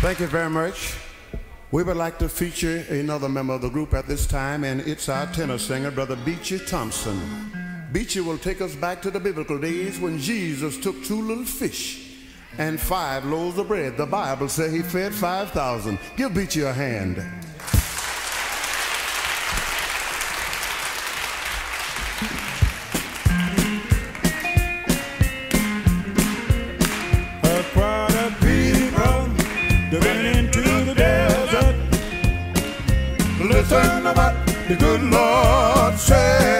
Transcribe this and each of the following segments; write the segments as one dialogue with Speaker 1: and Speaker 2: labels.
Speaker 1: Thank you very much. We would like to feature another member of the group at this time, and it's our tenor singer, Brother Beachy Thompson. Beachy will take us back to the biblical days when Jesus took two little fish and five loaves of bread. The Bible says he fed 5,000. Give Beachy a hand.
Speaker 2: turn about the good Lord said.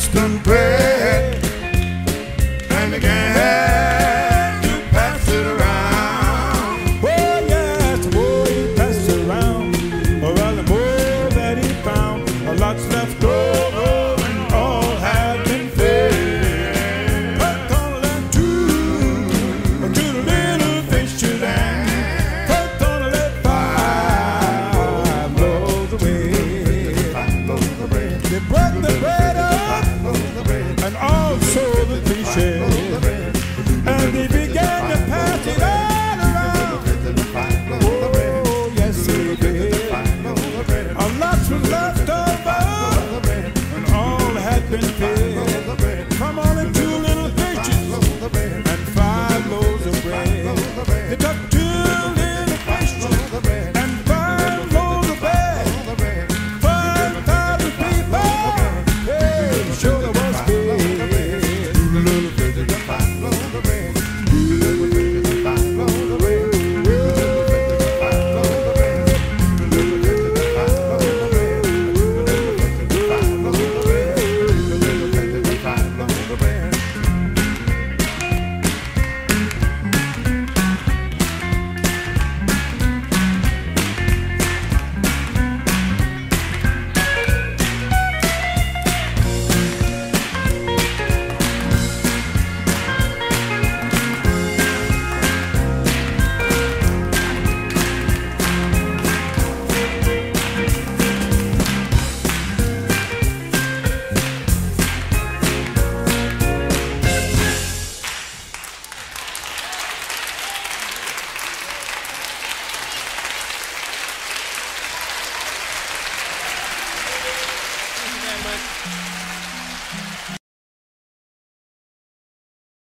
Speaker 2: Western bread, and again, to pass it around. Oh yes, the more he passed it around, or the more that he found, a lot's left over. been paid.
Speaker 3: Thank you.